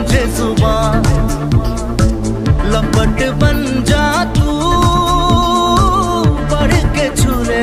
समझे सुबह। लपट बन जा तू पढ़ के छूले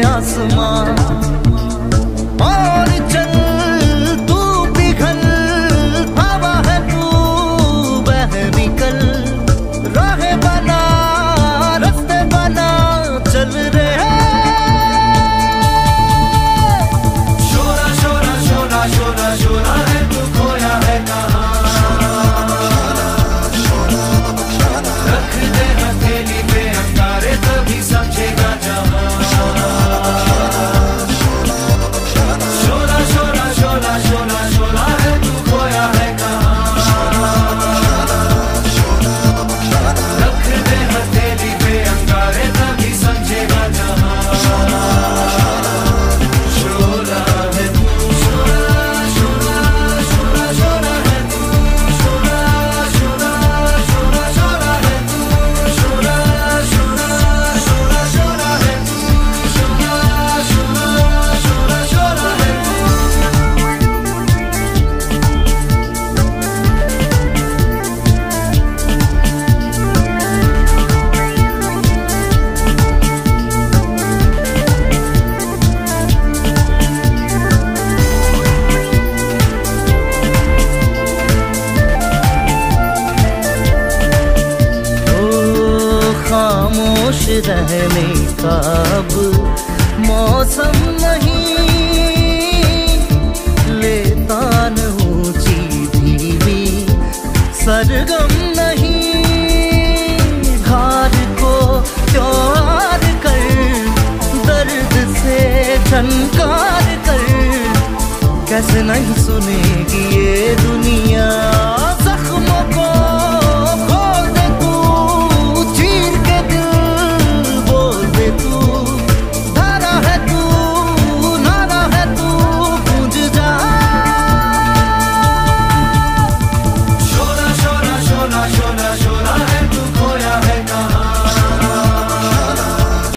रहने का अब मौसम नहीं। लेता न ऊँची धीमी सरगम नहीं। हार को प्यार कर, दर्द से झनकार कर, कैसे नहीं सुने